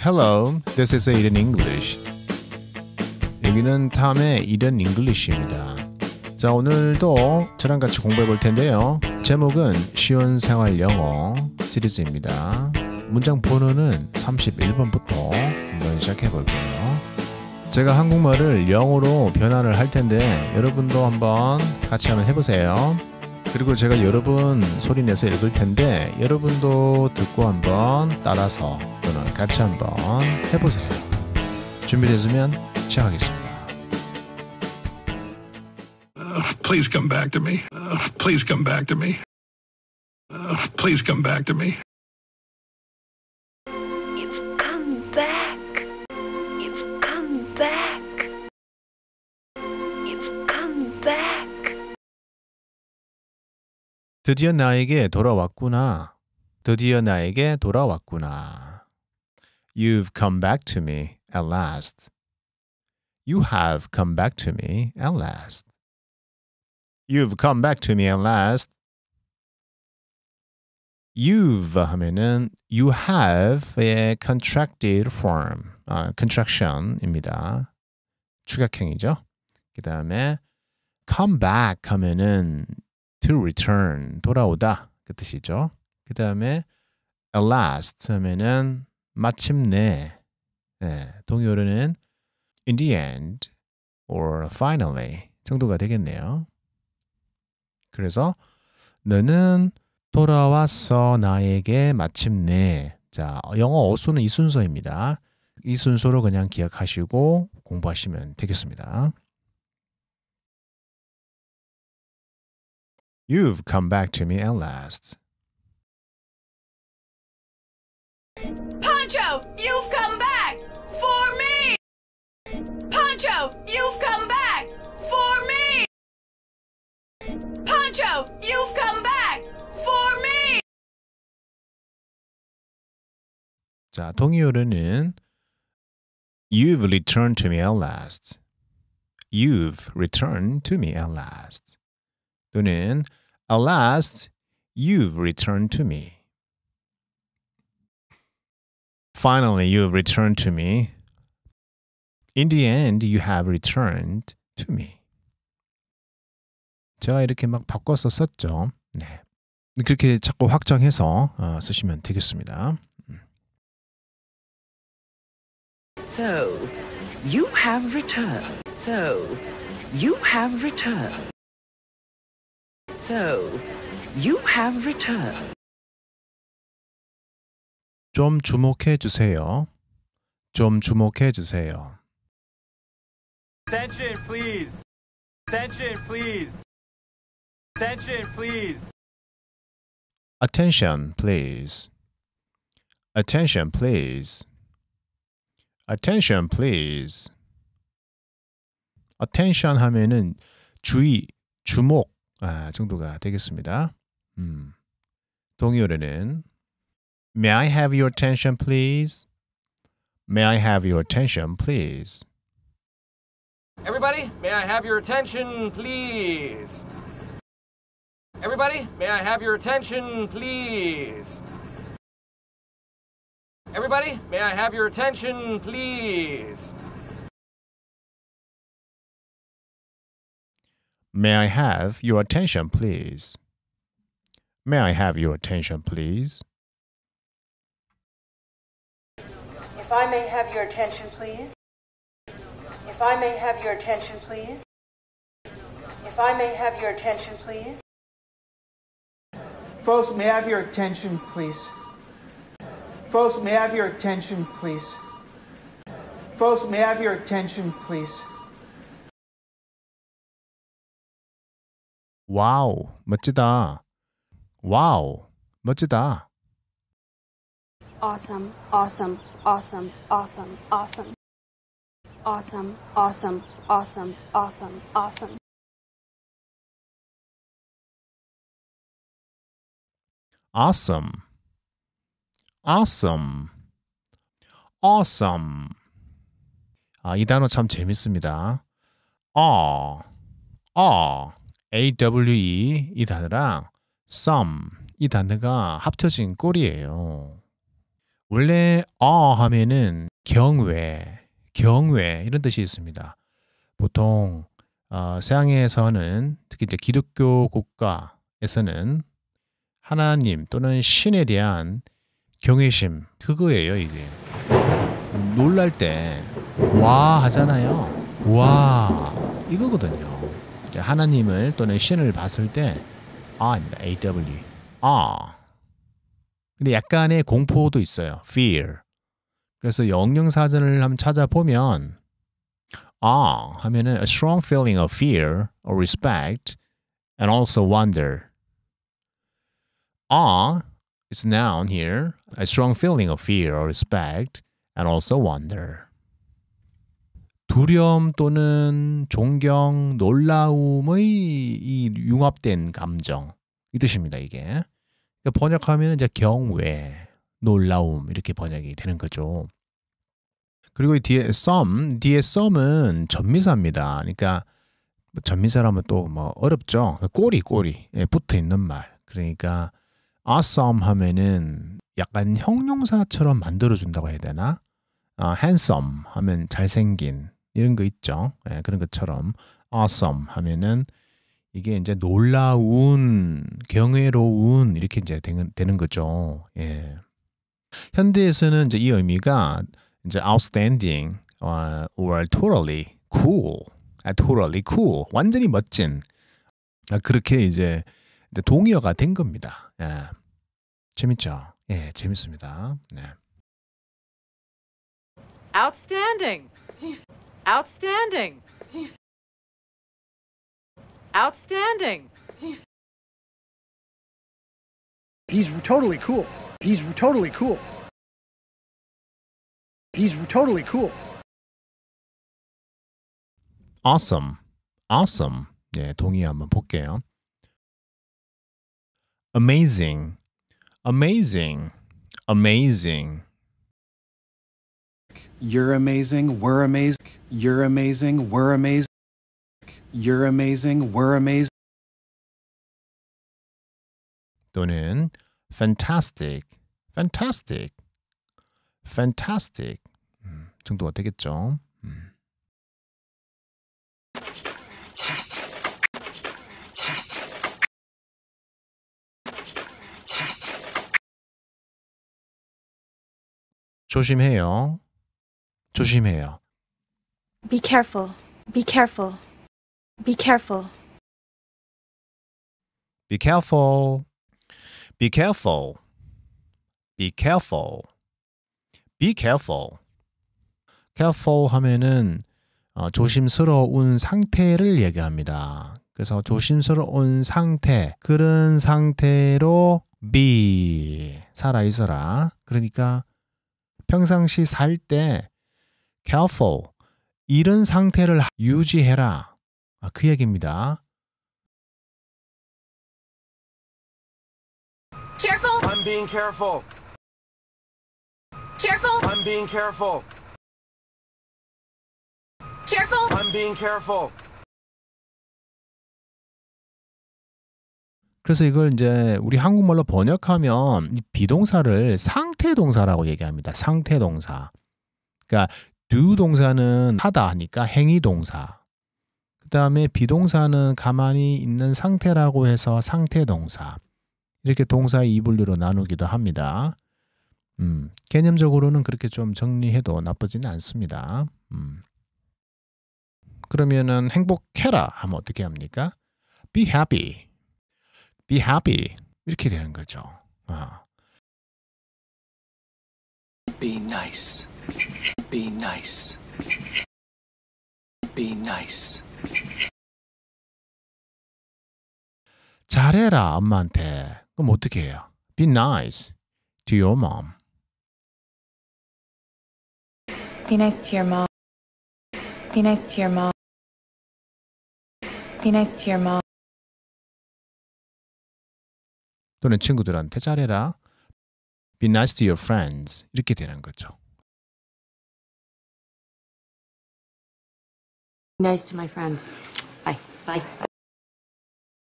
Hello, this is Aiden English. 여기는 탐의 Aiden English입니다. 자, 오늘도 저랑 같이 공부해 볼 텐데요. 제목은 쉬운 생활 영어 시리즈입니다. 문장 번호는 31번부터 한번 시작해 볼게요. 제가 한국말을 영어로 변환을 할 텐데 여러분도 한번 같이 한번 해보세요. 그리고 제가 여러분 소리 내서 읽을 텐데 여러분도 듣고 한번 따라서 또는 같이 한번 해보세요. 준비되시면 시작하겠습니다. Uh, please come back to me. Uh, please come back to me. Uh, please come back to me. You've come back. You've come back. You've come back. 드디어 나에게 돌아왔구나. 드디어 나에게 돌아왔구나. You've come back to me at last. You have come back to me at last. You've come back to me at last. You've 하면은 you have의 contracted form, 아, contraction입니다. 축약형이죠. 그 다음에 come back 하면은 to return, 돌아오다 그 뜻이죠. 그 다음에 at last 하면은 마침내, 네, 동요로는 in the end or finally 정도가 되겠네요. 그래서 너는 돌아왔어 나에게 마침내. 자, 영어 어수는 이 순서입니다. 이 순서로 그냥 기억하시고 공부하시면 되겠습니다. You've come back to me at last. Pancho, you've come back for me. Pancho, you've come back for me. Pancho, you've come back for me. 자, 동의어로는 You've returned to me at last. You've returned to me at last. 또는 At last, you've returned to me. Finally, you've returned to me. In the end, you have returned to me. 제가 이렇게 막 바꿔서 썼죠. 네. 그렇게 자꾸 확장해서 어, 쓰시면 되겠습니다. So, you have returned. So, you have returned. So, you have returned. 좀 주목해 주세요. 좀 주목해 주세요. Attention, please. Attention, please. Attention, please. Attention, please. Attention, please. Attention, please. Attention 하면은 주의, 주목 아, 정도가 되겠습니다. 음. 동의어로는 May I have your attention, please? May I have your attention, please? Everybody, may I have your attention, please? Everybody, may I have your attention, please? Everybody, may I have your attention, please? May I have your attention, please? May I have your attention, please? If I may have your attention, please. If I may have your attention, please. If I may have your attention, please. Folks, may I have your attention, please? Folks, may I have your attention, please? Folks, may I have your attention, please? 와우, 멋지다. 와우, 멋지다. Awesome, awesome, awesome, awesome, awesome. Awesome, awesome, awesome, awesome, awesome. Awesome. Awesome. Awesome. 아, 이 단어 참 재밌습니다. awe, awe, A-W-E 이 단어랑 some 이 단어가 합쳐진 꼴이에요. 원래 아 하면은 경외, 경외 이런 뜻이 있습니다. 보통 어, 서양에서는 특히 이제 기독교 국가에서는 하나님 또는 신에 대한 경외심 그거예요 이게. 놀랄 때 와 하잖아요. 와 이거거든요. 하나님을 또는 신을 봤을 때 아입니다. AW 아 근데 약간의 공포도 있어요 fear 그래서 영영 사전을 한번 찾아보면 아 하면은 a strong feeling of fear or respect and also wonder awe is noun here, a strong feeling of fear or respect, and also wonder. 두려움 또는 존경, 놀라움의 이 융합된 감정 이 뜻입니다. 이게 번역하면 이제 경외, 놀라움 이렇게 번역이 되는 거죠. 그리고 이 뒤에 some, 뒤에 some은 전미사입니다. 그러니까 전미사라면 또 뭐 어렵죠. 꼬리 꼬리 예, 붙어 있는 말. 그러니까 awesome 하면은 약간 형용사처럼 만들어 준다고 해야 되나? 어, handsome 하면 잘생긴 이런 거 있죠. 예, 그런 것처럼 awesome 하면은 이게 이제 놀라운, 경외로운 이렇게 이제 되는, 되는 거죠. 예. 현대에서는 이제 이 의미가 이제 outstanding or, or totally cool, totally cool, 완전히 멋진 그렇게 이제 동의어가 된 겁니다. 예. 재밌죠? 예, 재밌습니다. 네. Outstanding. Outstanding. Outstanding. He's totally cool. He's totally cool. He's totally cool. awesome. awesome. 예, 동의 한번 볼게요. amazing. amazing. amazing. You're amazing. We're amazing. You're amazing. We're amazing. You're amazing. We're amazing. 또는 fantastic. fantastic. fantastic. 음, 정도가 되겠죠. 음. Fantastic. Fantastic. Fantastic. 조심해요. 조심해요. Be careful. Be careful. Be careful. Be careful. Be careful. Be careful. Be careful. careful 하면은 어, 조심스러운 상태를 얘기합니다. 그래서 조심스러운 상태, 그런 상태로 be 살아 있어라. 그러니까 평상시 살 때 careful 이런 상태를 유지해라. 아, 그 얘기입니다. Careful. I'm being careful. Careful. I'm being careful. Careful. I'm being careful. 그래서 이걸 이제 우리 한국말로 번역하면 이 비동사를 상태 동사라고 얘기합니다. 상태 동사. 그러니까 do 동사는 하다 하니까 행위 동사. 그다음에 비동사는 가만히 있는 상태라고 해서 상태 동사. 이렇게 동사 이분류로 나누기도 합니다. 음, 개념적으로는 그렇게 좀 정리해도 나쁘지는 않습니다. 음. 그러면은 행복해라 하면 어떻게 합니까? Be happy. Be happy. 이렇게 되는 거죠. 어. Be nice. Be nice. Be nice. 잘해라 엄마한테. 그럼 어떻게 해요? Be nice to your mom. Be nice to your mom. Be nice to your mom. Be nice to your mom. 또는 친구들한테 잘해라. Be nice to your friends. 이렇게 되는 거죠. Nice to my friends. Bye. Bye.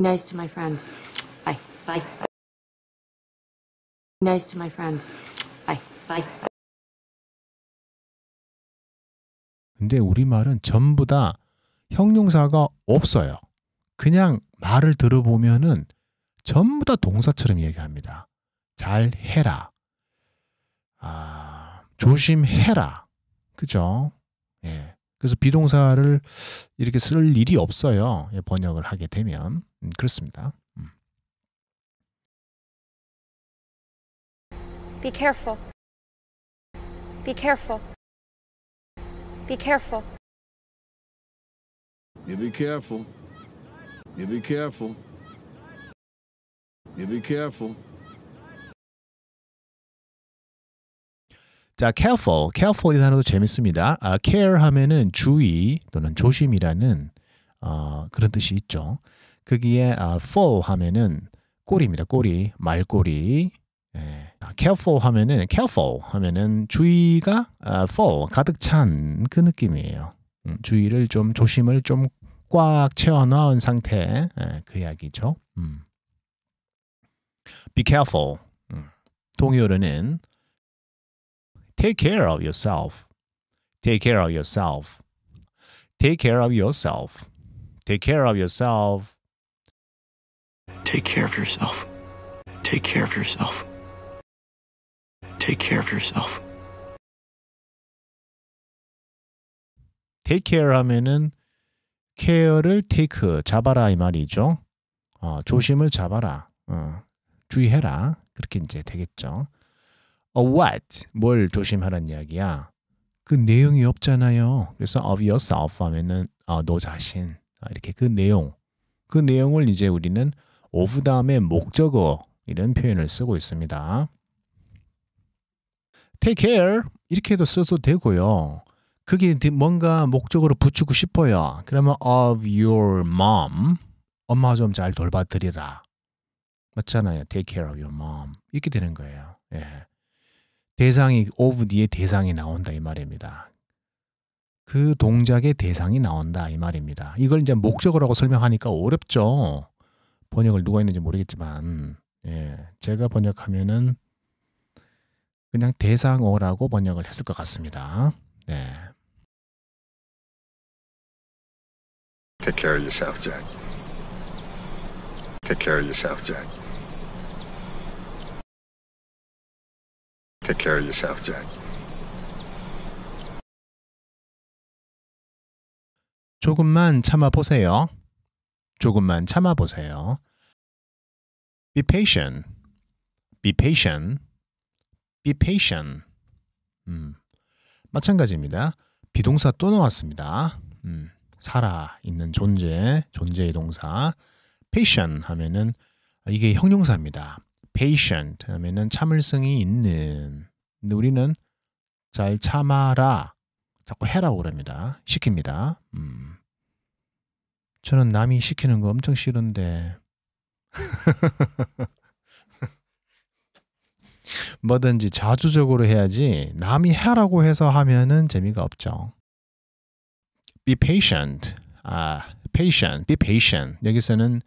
Nice to my friends. Bye. Bye. Nice to my friends. Bye. Bye. 근데 우리말은 전부 다 형용사가 없어요. 그냥 말을 들어보면은 전부 다 동사처럼 얘기합니다. 잘 해라. 아, 조심해라. 그죠? 예. 그래서 비동사를 이렇게 쓸 일이 없어요. 예, 번역을 하게 되면. 음, 그렇습니다. 음. Be careful. Be careful. Be careful. You be careful. You be careful. You be careful. 자, careful, careful 이 단어도 재밌습니다. 아, care 하면은 주의 또는 조심이라는 어, 그런 뜻이 있죠. 거기에 아, fall 하면은 꼬리입니다. 꼬리, 말꼬리. 예. 아, careful 하면은 careful 하면은 주의가 아, fall 가득 찬 그 느낌이에요. 음, 주의를 좀 조심을 좀 꽉 채워 넣은 상태 예, 그 이야기죠. 음. Be careful. 음. 동요로는 take care of yourself. Take care of yourself. Take care of yourself. Take care of yourself. Take care of yourself. Take care of yourself. Take care of yourself. take care 하면은 care를 take 잡아라 이 말이죠. 어, 조심을 잡아라. 어, 주의해라. 그렇게 이제 되겠죠. A what? 뭘 조심하라는 이야기야? 그 내용이 없잖아요. 그래서 of yourself 하면은 어, 너 자신 아, 이렇게 그 내용 그 내용을 이제 우리는 of 다음에 목적어 이런 표현을 쓰고 있습니다. take care 이렇게도 써도 되고요. 그게 뭔가 목적으로 붙이고 싶어요. 그러면 of your mom 엄마 좀 잘 돌봐드리라. 맞잖아요. take care of your mom 이렇게 되는 거예요. 예. 대상이 of 뒤에 대상이 나온다 이 말입니다. 그 동작의 대상이 나온다 이 말입니다. 이걸 이제 목적어라고 설명하니까 어렵죠. 번역을 누가 했는지 모르겠지만 예. 제가 번역하면은 그냥 대상어라고 번역을 했을 것 같습니다. 네. Take care of yourself, Jack. Take care of yourself, Jack. Take care of yourself, Jack. 조금만 참아 보세요. 조금만 참아 보세요. Be patient. Be patient. Be patient. 음, 마찬가지입니다. 비동사 또 나왔습니다. 음, 살아 있는 존재, 존재의 동사. patient 하면은 이게 형용사입니다. Patient 하면은 참을성이 있는. 근데 우리는 잘 참아라. 자꾸 해라고 그럽니다. 시킵니다. 음. 저는 남이 시키는 거 엄청 싫은데. 뭐든지 자주적으로 해야지 남이 하라고 해서 하면은 재미가 없죠. Be patient. 아, patient. Be patient. 여기서는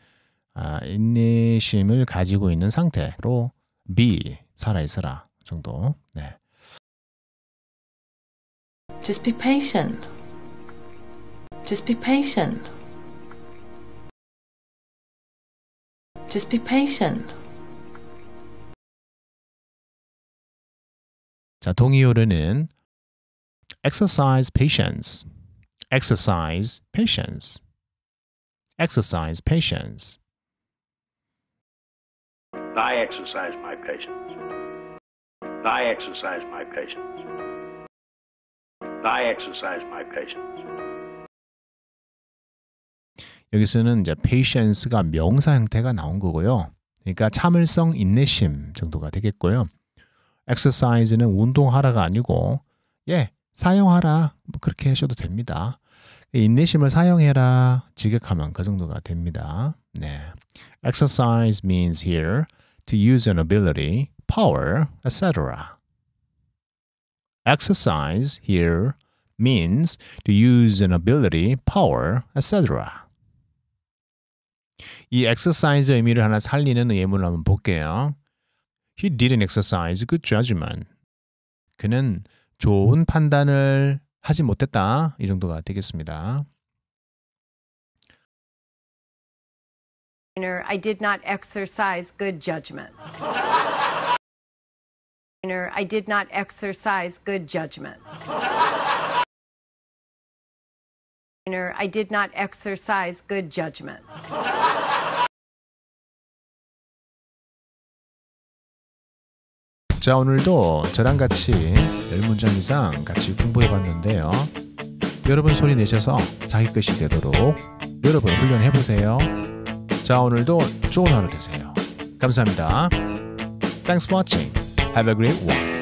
아, 인내심을 가지고 있는 상태로 be 살아 있어라 정도. 네. Just be patient. Just be patient. Just be patient. 자, 동의어로는 exercise patience. exercise patience. exercise patience. I exercise my patience. I exercise my patience. I exercise my patience. 여기서는 이제 patience가 명사 형태가 나온 거고요. 그러니까 참을성, 인내심 정도가 되겠고요. exercise는 운동하라가 아니고 예, 사용하라. 뭐 그렇게 하셔도 됩니다. 인내심을 사용해라. 직역하면 그 정도가 됩니다. 네. exercise means here to use an ability, power, etc. exercise here means to use an ability, power, etc. 이 exercise 의미를 하나 살리는 예문을 한번 볼게요. He didn't exercise good judgment. 그는 좋은 판단을 하지 못했다. 이 정도가 되겠습니다. I did not exercise good judgment. I did not exercise good judgment. I did not exercise good judgment. 자, 오늘도 저랑 같이 10문장 이상 같이 공부해 봤는데요. 여러분 소리 내셔서 자기 것이 되도록 여러분 훈련해 보세요. 자, 오늘도 좋은 하루 되세요. 감사합니다. Thanks for watching. Have a great one.